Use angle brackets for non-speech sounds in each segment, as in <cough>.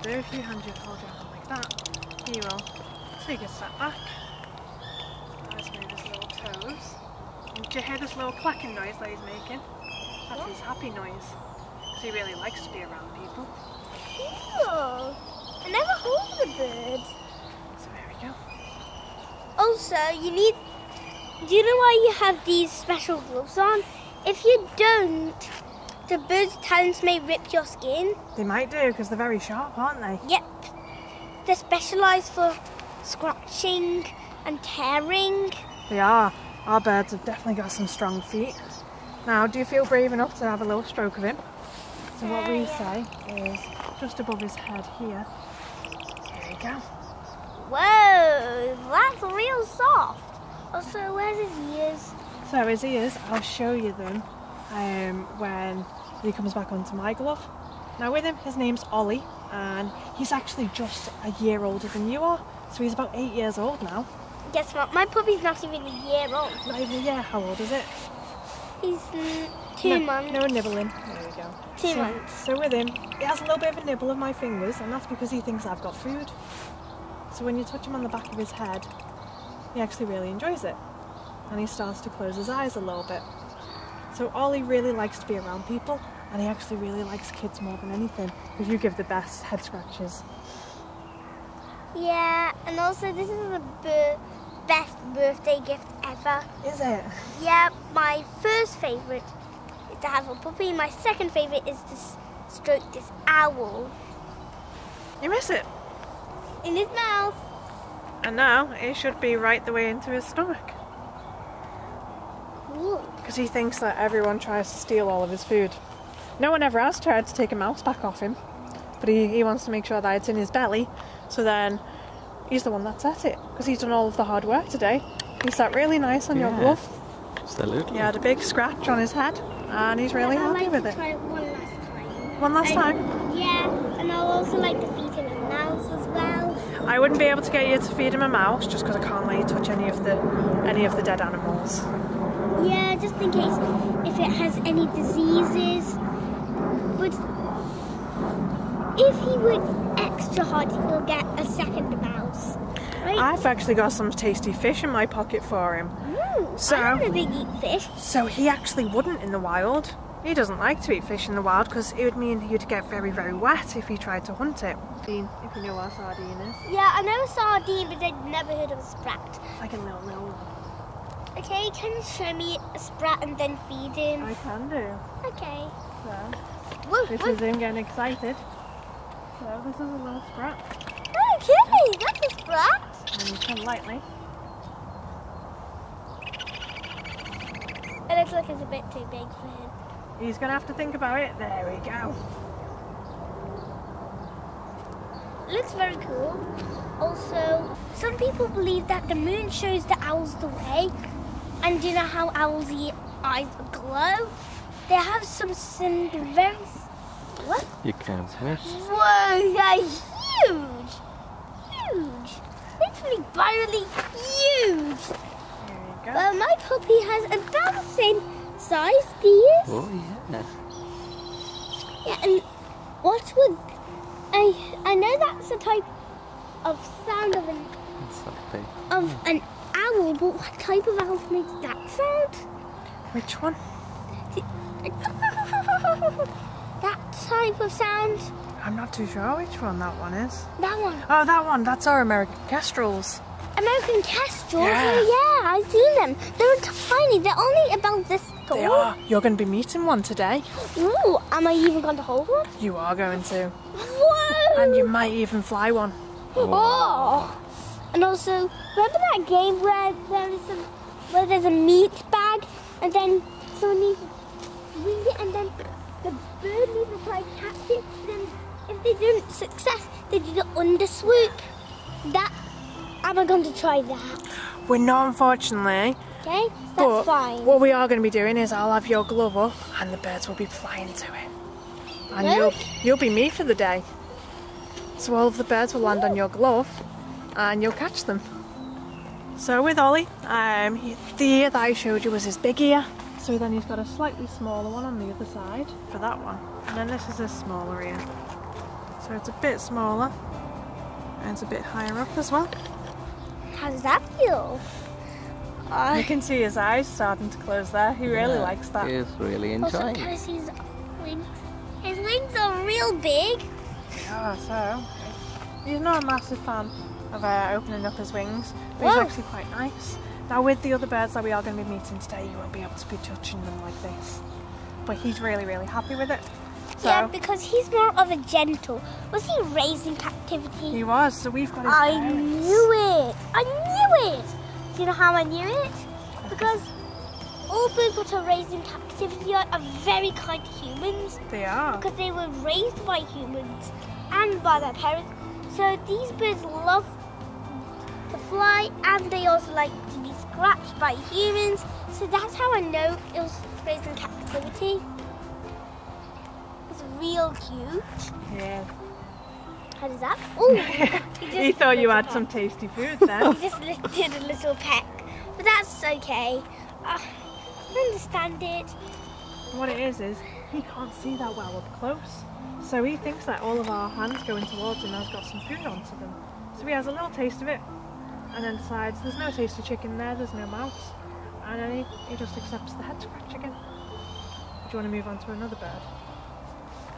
what do if you hand your hold your hand like that, he will take a step back. Let's move his little toes. And do you hear this little clacking noise that he's making? That's his happy noise. Because he really likes to be around people. Cool. I never hold a bird. So there we go. Oh, also, you need. Do you know why you have these special gloves on? If you don't, the bird's talons may rip your skin. They might do because they're very sharp, aren't they? Yep. They're specialised for scratching and tearing. They are. Our birds have definitely got some strong feet. Now, do you feel brave enough to have a little stroke of him? So what we say is just above his head here. There you go. Whoa, that's real soft. Also, where's his ears? So his ears, I'll show you them um, when he comes back onto my glove. Now with him, his name's Ollie, and he's actually just a year older than you are. So he's about eight years old now. Guess what? My puppy's not even a year old. Not even a year. How old is it? He's mm, two no, months. No nibbling. There we go. Two so, months. So with him, he has a little bit of a nibble of my fingers, and that's because he thinks I've got food. So when you touch him on the back of his head, he actually really enjoys it. And he starts to close his eyes a little bit. So Ollie really likes to be around people, and he actually really likes kids more than anything, because you give the best head scratches. Yeah, and also this is the best birthday gift ever. Is it? Yeah, my first favourite is to have a puppy. My second favourite is to stroke this owl You miss it. in his mouth. And now it should be right the way into his stomach. Cool. Because he thinks that everyone tries to steal all of his food. No one ever has tried to take a mouse back off him, but he, he wants to make sure that it's in his belly, so then he's the one that's at it. Because he's done all of the hard work today. He sat really nice on your Yeah. glove. Absolutely. He had a big scratch on his head, and he's really I'd happy like with to it. try it one last time. One last And- time. Yeah, and I'll also like to feed him a mouse as well. I wouldn't be able to get you to feed him a mouse just because I can't let you touch any of the any of the dead animals. Yeah, just in case if it has any diseases. But if he works extra hard, he'll get a second mouse. Right? I've actually got some tasty fish in my pocket for him. Ooh, So- I know they eat fish. So he actually wouldn't in the wild. He doesn't like to eat fish in the wild because it would mean he'd get very, very wet if he tried to hunt it. Sardine, if you know what a sardine is. Yeah, I know a sardine, but I'd never heard of a sprat. It's like a little, little one. Okay, can you show me a sprat and then feed him? I can do. Okay. So, Whoa, this whoa. is him getting excited. So, this is a little sprat. Okay, that's a sprat. And you come lightly. It looks like it's a bit too big for him. He's going to have to think about it. There we go. It looks very cool. Also, some people believe that the moon shows the owls the way. And do you know how owls' eyes glow? They have some, some very... What? You can't miss. Whoa, they're huge! Huge! Literally, virally huge! There you go. Well, my puppy has about the same size, do you? Oh yeah. Yeah, and what would... I, I know that's a type of sound of an It's of an owl, but what type of owl makes that sound? Which one? <laughs> that type of sound? I'm not too sure which one that one is. That one. Oh, that one. That's our American kestrels. American kestrels? Yeah. Oh, yeah, I've seen them. They're tiny. They're only about this tall. They are. You're going to be meeting one today. Ooh, am I even going to hold one? You are going to. Whoa! And you might even fly one. Oh! And also, remember that game where there is some, where there's a meat bag, and then someone needs to wing it, and then the bird needs to try to catch it. Then, if they don't success, they do the under swoop. That am I going to try that? We're not, unfortunately. Okay, that's But fine. what we are going to be doing is I'll have your glove up and the birds will be flying to it. And Really? you'll, you'll be me for the day. So all of the birds will land on your glove and you'll catch them. So with Ollie, um, he, the ear that I showed you was his big ear. So then he's got a slightly smaller one on the other side for that one. And then this is a smaller ear. So So it's a bit smaller and it's a bit higher up as well. How does that feel? You Uh, can see his eyes starting to close there. He really Yeah, likes that. He is really enjoying. can I see his wings? His wings are real big. Yeah, so he's not a massive fan of uh, opening up his wings, he's Whoa. actually quite nice. Now with the other birds that we are going to be meeting today, you won't be able to be touching them like this. But he's really, really happy with it. So Yeah, because he's more of a gentle. Was he raised in captivity? he was. So we've got his I parents. knew it. I knew it. Do you know how I knew it? Because all birds that are raised in captivity are, are very kind to humans They are. because they were raised by humans and by their parents. So these birds love fly and they also like to be scratched by humans. So that's how I know it was raised in captivity. It's real cute. Yeah. How does that? Oh, <laughs> he thought you had some tasty food <laughs> then. He just did a little peck, but that's okay. Uh, I understand it. what it is is he can't see that well up close. So he thinks that all of our hands going towards him has got some food onto them. So he has a little taste of it and then decides there's no tasty chicken there, there's no mouse. And then he, he just accepts the head scratch again. Do you want to move on to another bird?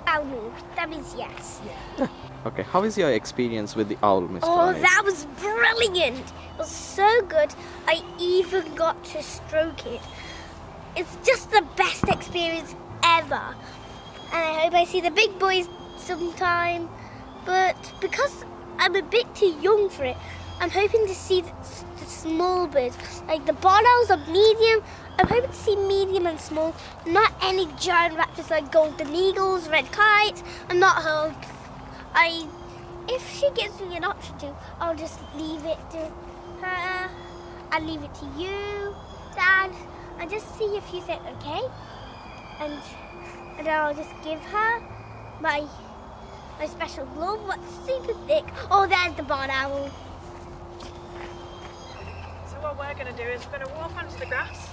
I'll move. That means yes. <laughs> Okay, how is your experience with the owl, Mr. Oh, Onion? that was brilliant. It was so good. I even got to stroke it. It's just the best experience ever. And I hope I see the big boys sometime. But because I'm a bit too young for it, I'm hoping to see the, small birds. Like the owls are medium. I'm hoping to see medium and small. Not any giant raptors like golden eagles, red kites. I'm not her. I, if she gives me an option to, I'll just leave it to her. I'll leave it to you, Dad, and just see if you say okay. And and I'll just give her my my special glove, what's super thick. Oh, there's the barn owl. So what we're going to do is we're going to walk onto the grass.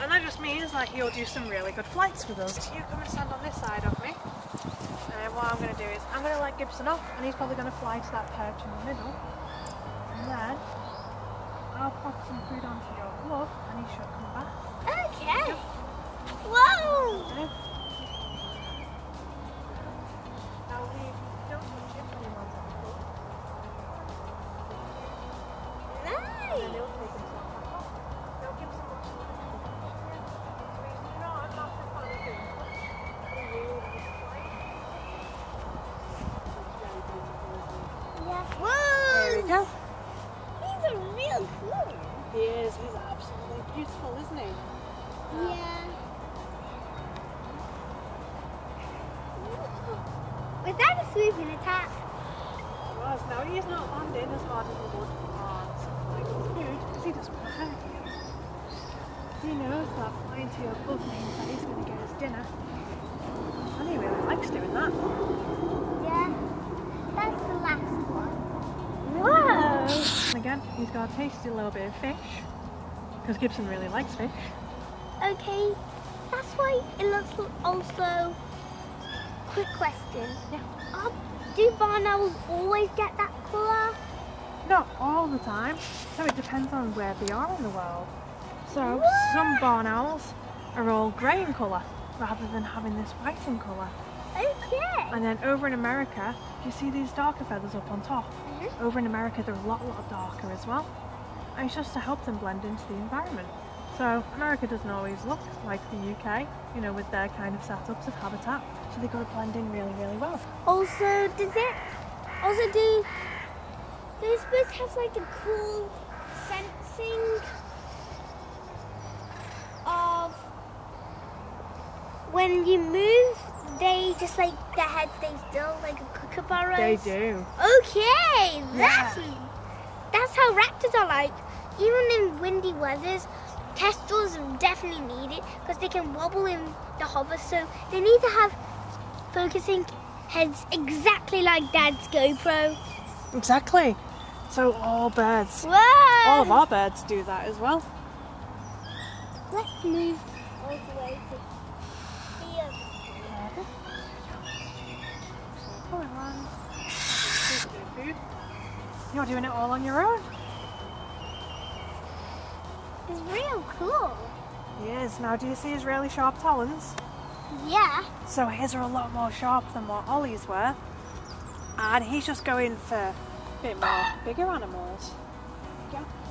And that just means that you'll do some really good flights with us. You come and stand on this side of me. And then what I'm going to do is I'm going to let Gibson off and he's probably going to fly to that perch in the middle. And then I'll pop some food onto your glove and he should come back. Okay. Whoa! Okay? That attack? Was. Now he's not landing as hard as he would on like food because he doesn't prefer it. He knows that flying to your glove means that he's going to get his dinner. And he really likes doing that. Yeah. That's the last one. Whoa! And again, he's got a tasty little bit of fish because Gibson really likes fish. Okay. That's why it looks also. Quick question. Yeah. Do barn owls always get that colour? Not all the time, so it depends on where they are in the world. So What? some barn owls are all grey in colour rather than having this white in colour. Okay. And then over in America, do you see these darker feathers up on top? Mhm. Over in America, they're a lot, lot darker as well. And it's just to help them blend into the environment. So America doesn't always look like the UK, you know, with their kind of setups of habitat. So they've got to blend in really, really well. Also, does it also do those birds have like a cool sensing of when you move, they just like their head stays still like a kookaburra. They do. Okay, that's that's how raptors are like. Even in windy weathers, kestrels definitely need it because they can wobble in the hover. So they need to have focusing heads exactly like Dad's GoPro. Exactly. So all birds, Whoa! all of our birds do that as well. Let's move all the way to here. Come on. food. You're doing it all on your own. It's real cool. He is. Now, do you see his really sharp talons? Yeah. So his are a lot more sharp than what Ollie's were. And he's just going for a bit more bigger animals.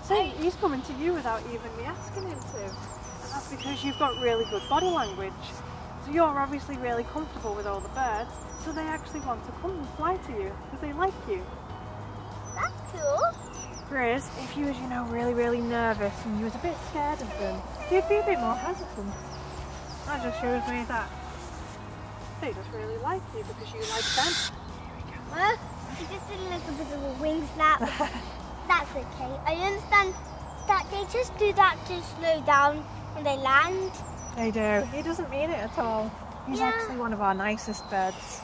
So he's coming to you without even me asking him to. And that's because you've got really good body language. So you're obviously really comfortable with all the birds. So they actually want to come and fly to you because they like you. That's cool. If you was, you know, really, really nervous and you was a bit scared of them, you'd be a bit more hesitant. That just shows me that they just really like you because you like them. Well, he just did a little bit of a wing snap. <laughs> That's okay. I understand that they just do that to slow down when they land. They do. He doesn't mean it at all. He's Yeah. actually one of our nicest birds.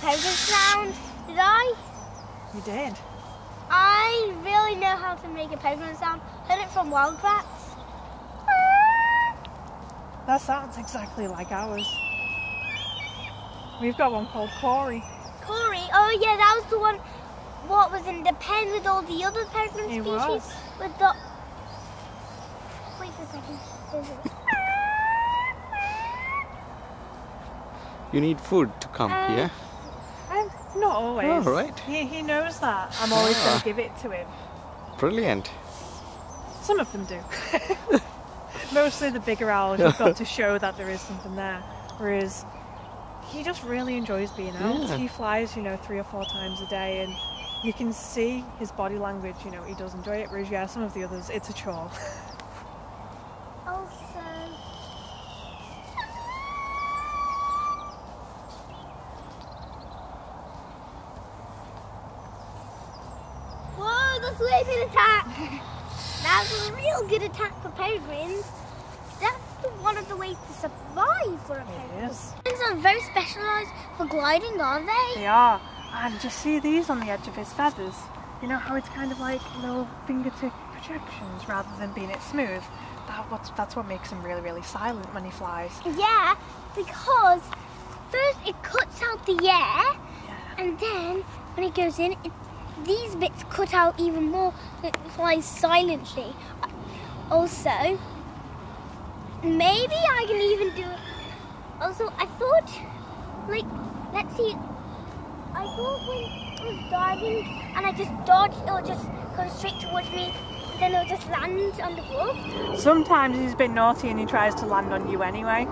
A sound, did I? You did. I really know how to make a penguin sound. Heard it from Wild Kratts. That sounds exactly like ours. We've got one called Corey. Corey, oh yeah, that was the one. What was in the pen with all the other penguin It species? was. With the. Wait a second. You need food to come Uh, here. Not always. All right. He, he knows that. I'm always going Ah. to give it to him. Brilliant. Some of them do. <laughs> Mostly the bigger owls, you've got to <laughs> show that there is something there. Whereas he just really enjoys being out. Yeah. He flies, you know, three or four times a day, and you can see his body language. You know, he does enjoy it. Whereas, yeah, some of the others, it's a chore. <laughs> Also. Whoa, the sweeping attack! That's a real good attack for peregrines. That's the, one of the ways to survive for a peregrine. yes, Peregrines are very specialised for gliding, aren't they? they are. And just see these on the edge of his feathers. You know how it's kind of like little fingertip projections rather than being it smooth. That what's that's what makes him really, really silent when he flies. Yeah, because first it cuts out the air, Yeah. and then when it goes in, it, these bits cut out even more. so It flies silently. Also, maybe I can even do it. Also, I thought, like, let's see. I thought when I was diving and I just dodged, it would just go straight towards me, then it would just land on the roof. Sometimes he's a bit naughty and he tries to land on you anyway.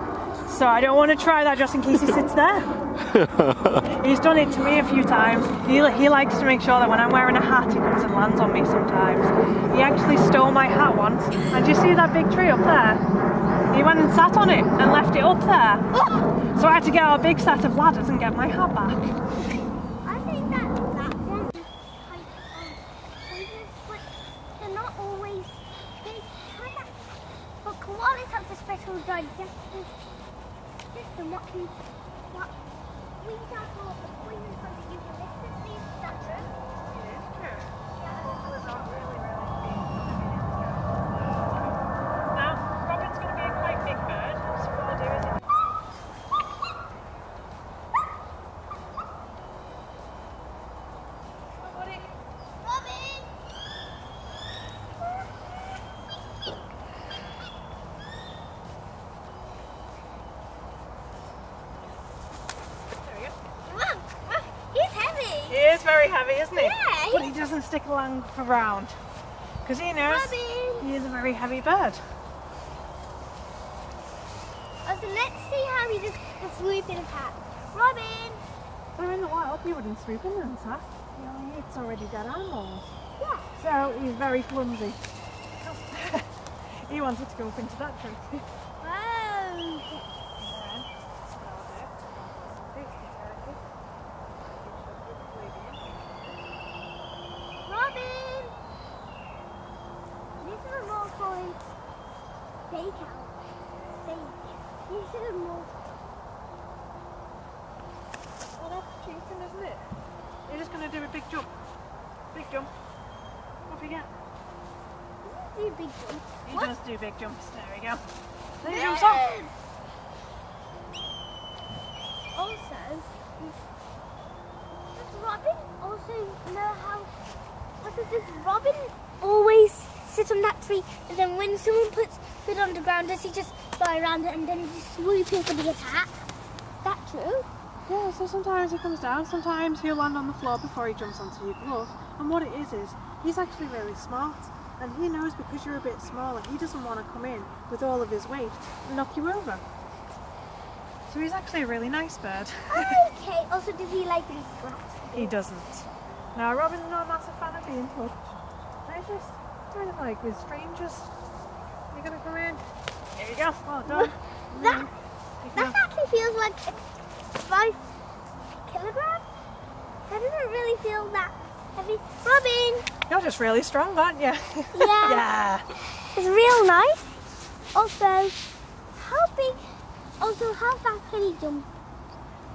So I don't want to try that just in case he sits there. he's done it to me a few times. He, he likes to make sure that when I'm wearing a hat, he comes and lands on me sometimes. He actually stole my hat once. And do you see that big tree up there? He went and sat on it and left it up there. Oh! So I had to get out a big set of ladders and get my hat back. I think that that one type of poisonous, but they're not always. They. But koalas have a special digestive system. What can what we know what the poison the eucalyptus leaves. Is that true? Now, Robin's going to be a quite big bird, so what I'll do is Robin. There we go. Whoa, whoa, he's heavy. He is very heavy, isn't he? Yeah, But he doesn't stick along for round. Because he knows Robin. he is a very heavy bird. So let's see how he does the swooping attack. Robin. So in the wild, he wouldn't swoop in and attack. He only eats already dead animals. Yeah. So he's very clumsy. <laughs> he wanted to go up into that tree. <laughs> Whoa. Robin! This is a more calling stakeout. Steak. This is a more. Oh, that's cheating, isn't it? You're just going to do a big jump. Big jump. Off you get. Do big jump. He What? does do big jumps. There we go. Then he jumps off. also, does Robin also know how? Also, does Robin always sit on that tree, and then when someone puts food on the ground, does he just fly around it and then just swoop in for the attack? Is that true? Yeah, so sometimes he comes down, sometimes he'll land on the floor before he jumps onto your glove. And what it is is, he's actually really smart. And he knows because you're a bit smaller, he doesn't want to come in with all of his weight and knock you over. So he's actually a really nice bird. <laughs> okay. Also, does he like being slapped? he doesn't. Now, Robin's not a massive fan of being touched. I just kind of like with strangers. You're gonna come in. There you go. Well done. <laughs> That mm-hmm. that actually feels like five kilograms. That doesn't really feel that heavy. Robin. You're just really strong, aren't you? <laughs> Yeah. yeah. It's real nice. Also, how big? Also, how fast can he jump?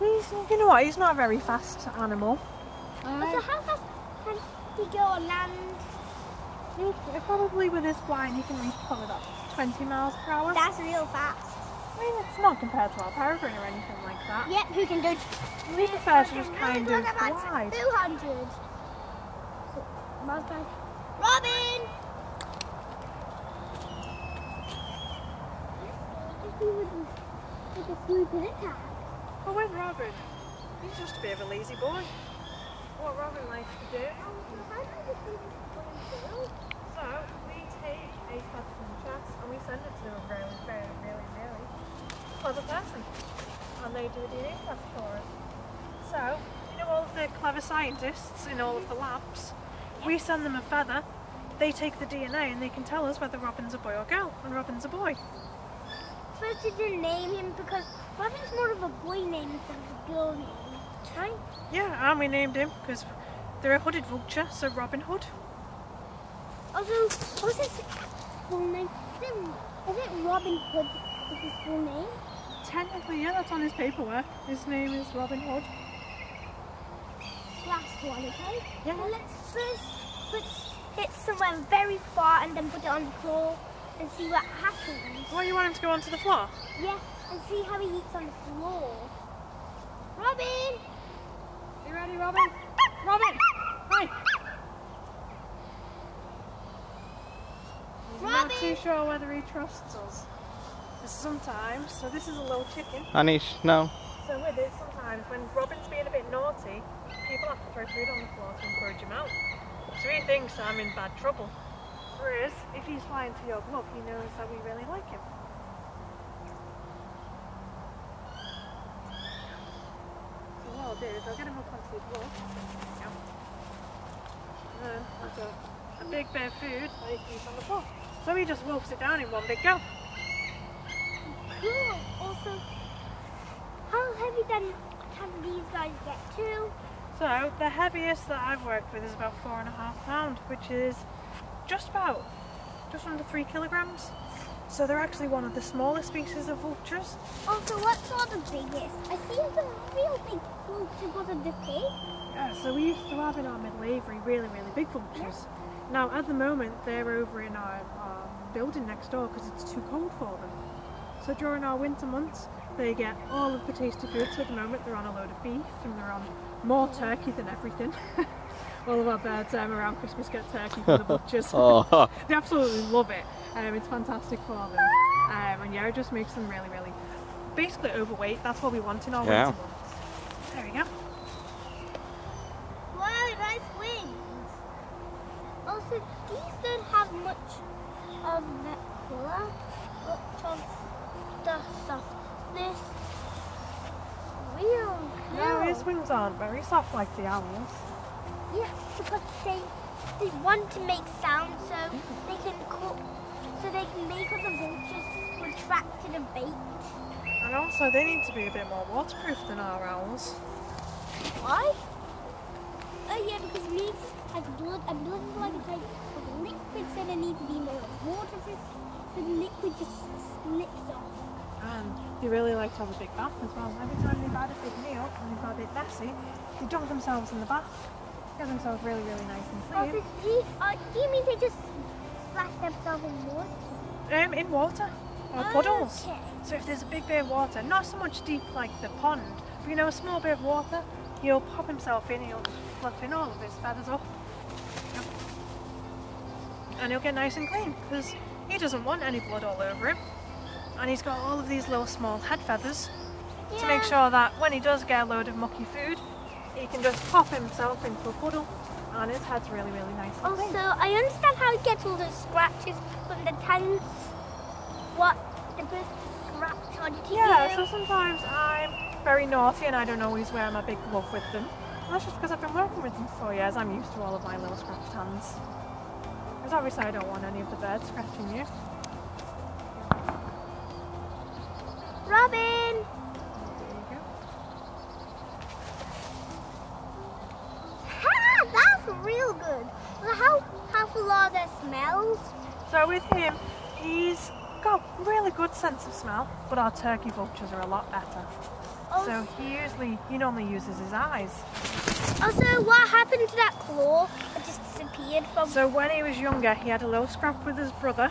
He's, you know what? He's not a very fast animal. Also, how fast can he go on land? He- probably with his flying, he can reach probably about 20 miles per hour. That's real fast. I mean, it's not compared to our peregrine or anything like that. Yep, who can do? We prefer to just kind of glide. Two hundred. Robin. If he would take a swooping attack. But with Robin, he's just a bit of a lazy boy. What Robin likes to do. So we take a feather from the chest and we send it to a very, very, really, really clever person. And they do a DNA test for us. So, you know all the clever scientists in all of the labs, we send them a feather, they take the DNA and they can tell us whether Robin's a boy or girl, and Robin's a boy. First, did you name him because Robin's more of a boy name than a girl name, right? Yeah, and we named him because they're a hooded vulture, so Robin Hood. Also, what's his full name? Is it, is it Robin Hood? Is his full name? Technically, yeah, that's on his paperwork. His name is Robin Hood. Last one, okay? Yeah. Well, let's first put it somewhere very far and then put it on the floor and see what happens. What, you want him to go onto the floor? Yeah, and see how he eats on the floor. Robin! You ready, Robin? Robin! Hi! Not too sure whether he trusts us. Sometimes, so this is a little chicken. Aneesh, no. So with it, sometimes when Robin's being a bit naughty, people have to throw food on the floor to encourage him out. So he thinks I'm in bad trouble. Whereas, if he's flying to your glove, he knows that we really like him. So what I'll do is I'll get him up onto your glove. Yeah. And then I've got a big bit of food that he keeps on the floor. So he just wolfs it down in one big go. Cool. Also, how heavy then can these guys get to? So the heaviest that I've worked with is about four and a half pound, which is just about just under three kilograms. So they're actually one of the smallest species of vultures. Also, what's sort of biggest? I see some real big vultures. What are this big? Yeah, so we used to have in our middle aviary really, really big vultures. Now at the moment they're over in our building next door because it's too cold for them. So during our winter months they get all of the tasty foods. So at the moment they're on a load of beef and they're on more turkey than everything. <laughs> all of our birds um, around Christmas get turkey from the butchers. <laughs> Oh, <laughs> They absolutely love it. Um, it's fantastic for them. Um, and yeah, it just makes them really, really basically overweight. That's what we want in our Yeah. winter months. There we go. Wow, nice wings. Also, these don't have much of that colour, much of the softness. Real Wings aren't very soft like the owls. Yeah, because they they want to make sound so they can cook, so they can make other vultures to attract to the bait. And also, they need to be a bit more waterproof than our owls. Why? Oh yeah, because we like blood and blood is like a type of liquid, so they need to be more waterproof. So the liquid just slips off. And they really like to have a big bath as well. Every time they've had a big meal and they've got a bit messy, they dunk themselves in the bath, get themselves really, really nice and clean. do you, uh, do you mean they just splash themselves in water? Um, in water or puddles. Okay. So if there's a big bit of water, not so much deep like the pond, but you know, a small bit of water, he'll pop himself in, he'll just fluff in all of his feathers up. Yep. And he'll get nice and clean because he doesn't want any blood all over him. And he's got all of these little small head feathers to make sure that when he does get a load of mucky food, he can just pop himself into a puddle and his head's really, really nice Also. I understand how he gets all those scratches from the tanks. What the scratch onto Yeah, you. so sometimes I'm very naughty and I don't always wear my big glove with them. And that's just because I've been working with them for years. I'm used to all of my little scratched hands. Because obviously I don't want any of the birds scratching you. Robin! There you go. Ha! That's real good. So how powerful are their smells? So with him, he's got really good sense of smell, but our turkey vultures are a lot better. Oh. So he usually, he normally uses his eyes. Oh, also, what happened to that claw? It just disappeared from. So when he was younger, he had a little scrap with his brother,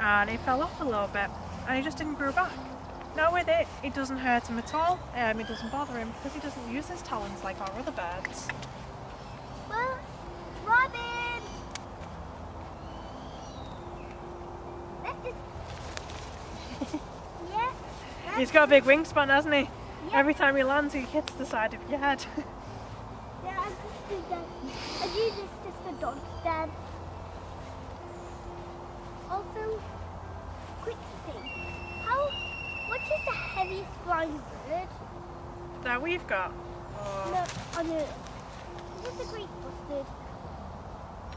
and he fell off a little bit, and he just didn't grow back. Now with it, it doesn't hurt him at all. Um, it doesn't bother him because he doesn't use his talons like our other birds. Well, Robin! Just. <laughs> yeah. He's got a big wingspan, hasn't he? Yeah. Every time he lands, he hits the side of your head. <laughs> Yeah, I just did that. I do this just for dogs, Dad. Also, quick thing. How, what is the heaviest flying bird? that we've got. Oh, No, on Earth. Is it the great bustard?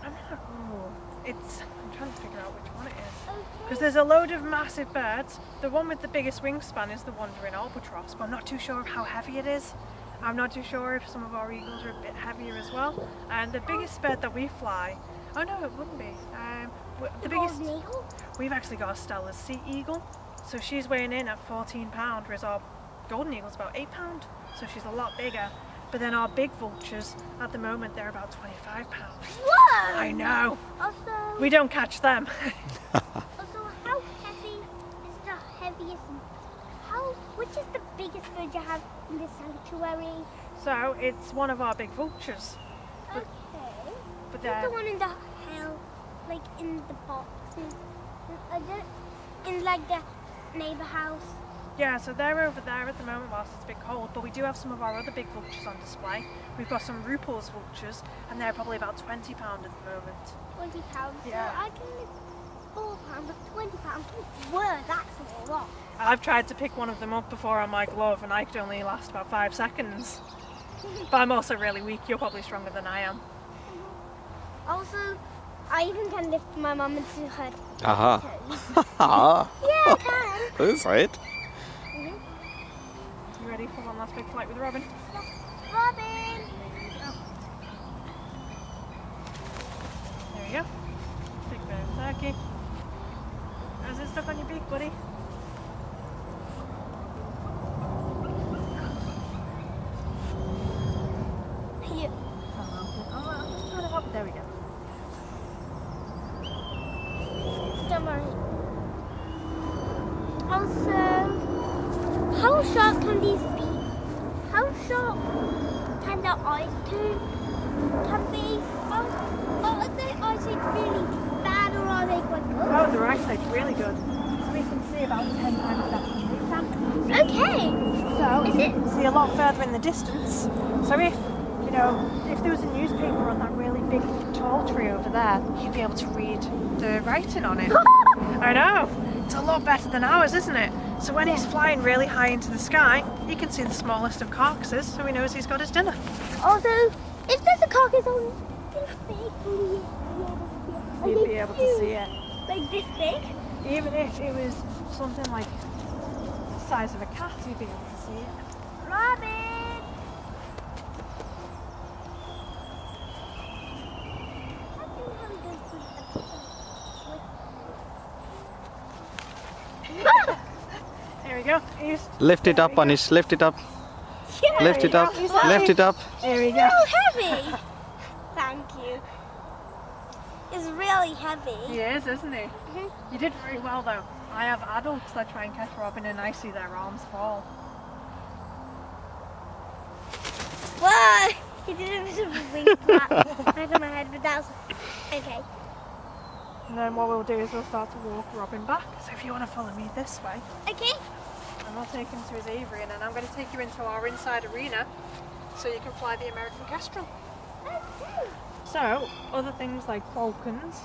I'm not. Oh, it's. I'm trying to figure out which one it is. Okay. Because there's a load of massive birds. The one with the biggest wingspan is the wandering albatross, but I'm not too sure of how heavy it is. I'm not too sure if some of our eagles are a bit heavier as well. And the biggest bird that we fly, oh no, it wouldn't be. Um, the the biggest, eagle? we've actually got a Steller's sea eagle, so she's weighing in at 14 pound, whereas our golden eagle's about 8 pound, so she's a lot bigger. But then our big vultures, at the moment, they're about 25 pound. Whoa! I know. Also, We don't catch them. <laughs> also, how heavy is the heaviest? How? Which is the biggest bird you have in the sanctuary? so it's one of our big vultures. Okay. But Who's the one in the hell, like in the box, in, in, in like the neighbor house? yeah, so they're over there at the moment whilst it's a bit cold, but we do have some of our other big vultures on display. We've got some Rüppell's vultures, and they're probably about 20 pound at the moment. Twenty pounds. Yeah. So I can lift four pounds, but twenty pounds. Whoa, that's a lot. I've tried to pick one of them up before on my glove, and I could only last about five seconds. <laughs> But I'm also really weak. You're probably stronger than I am. Also, I even can lift my mum into her Aha. toes. <laughs> Ah, yeah, I can. that's right. Mm-hmm. You ready for one last big flight with Robin? Robin. There we go. Big bit of turkey. Is it stuck on your beak, buddy? Here. Oh, I'm just trying to help. There we go. Don't worry. Also, how sharp can these be? How sharp can their eyes turn? Can they? Are, are their eyes like really bad or are they quite good? Oh, the right side's really good. So we can see about 10 times better than we can. Okay. So Is you it? can see a lot further in the distance. So if, you know, if there was a newspaper on that really big tall tree over there, you'd be able to read the writing on it. I know. It's a lot better than ours, isn't it? So when he's flying really high into the sky, he can see the smallest of carcasses, so he knows he's got his dinner. Also, if there's a carcass on this big, You'd be able to see it. Like this big? Even if it was something like the size of a cat, you'd be able to see it. Robin! I think I'm going to There we go. He's, Lift it up, we go. Aneesh. Lift it up. Yeah, Lift it up. He's Lift it up. there we go. so go. heavy. Thank you. It's really heavy. He is, isn't he? Mhm. You did very well though. I have adults that try and catch Robin and I see their arms fall. Whoa! He did a bit of a wing flap right on my head, but that was okay. And then what we'll do is we'll start to walk Robin back. So if you want to follow me this way, Okay. And we'll take him to his aviary, and then I'm going to take you into our inside arena so you can fly the American Kestrel. So, other things like falcons,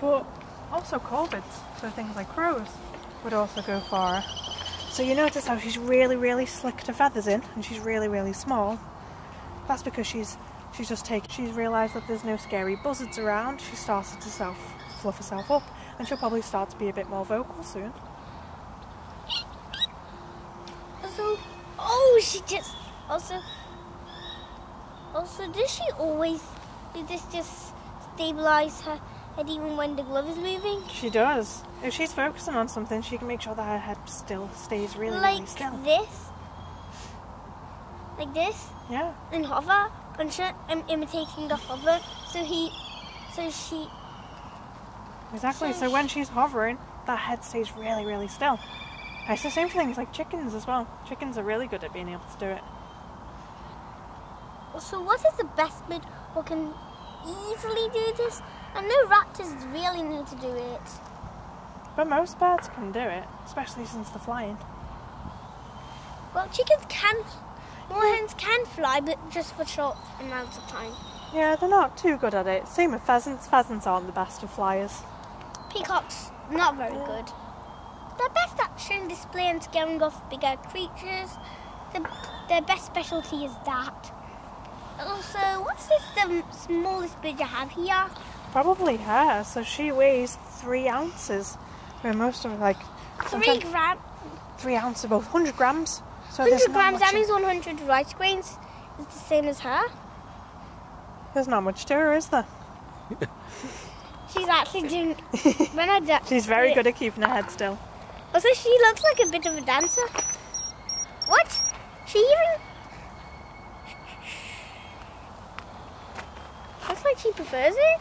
but also corvids, so things like crows, would also go far. So you notice how she's really, really slicked her feathers in, and she's really, really small. That's because she's she's just taken. She's realised that there's no scary buzzards around. She started to self fluff herself up, and she'll probably start to be a bit more vocal soon. Also, oh, she just also also does she always do this just stabilize her head even when the glove is moving? She does. If she's focusing on something, she can make sure that her head still stays really, really still. like this, like this, Yeah. and hover. And she, I'm imitating the hover, so he, so she. Exactly. So when she's hovering, that head stays really, really still. And It's the same for things like chickens as well. Chickens are really good at being able to do it. So what is the best bird who can easily do this? I know raptors really need to do it. But most birds can do it, especially since they're flying. Well, chickens can, moorhens can fly, but just for short amounts of time. Yeah, they're not too good at it. Same with pheasants. Pheasants aren't the best of flyers. Peacocks, not very good. They're best action display and scaring off bigger creatures. The, their best specialty is that. Also, what's this the smallest bird you have here? Probably her. So she weighs three ounces, where most of like Three grams. three ounces, about 100 grams. So 100 grams, that means 100 rice grains. is the same as her. There's not much to her, is there? She's actually doing. <laughs> when I do, She's very good at keeping her head still. Also, she looks like a bit of a dancer. What? She even looks like she prefers it.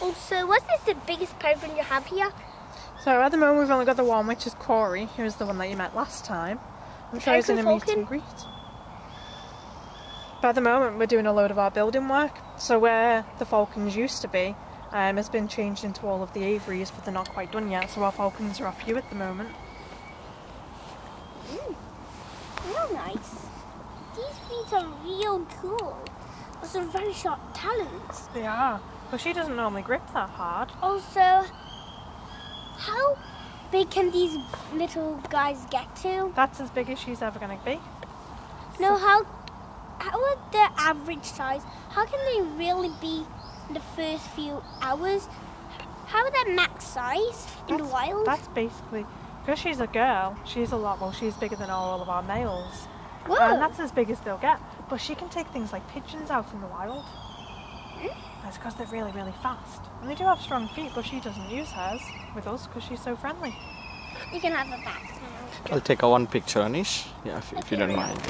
Also, what is the biggest penguin you have here? So at the moment we've only got the one, which is Corey, who's the one that you met last time. I'm sure he's in a meet and greet. But at the moment we're doing a load of our building work. So where the falcons used to be um, has been changed into all of the aviaries, but they're not quite done yet. So our falcons are off you at the moment. Real nice. These feet are real cool. Also, very sharp talons. They are. But she doesn't normally grip that hard. Also, how big can these little guys get to? That's as big as she's ever going to be. No, how how are their average size? How can they really be in the first few hours? How are their max size in the wild? That's basically because she's a girl. She's a lot. Well, she's bigger than all of our males, Whoa. and that's as big as they'll get. But she can take things like pigeons out in the wild. Hmm? That's because they're really, really fast, and they do have strong feet. But she doesn't use hers with us because she's so friendly. you can have a back now. I'll take a one picture, Aneesh. Yeah, if, if you don't mind.